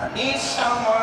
I need someone.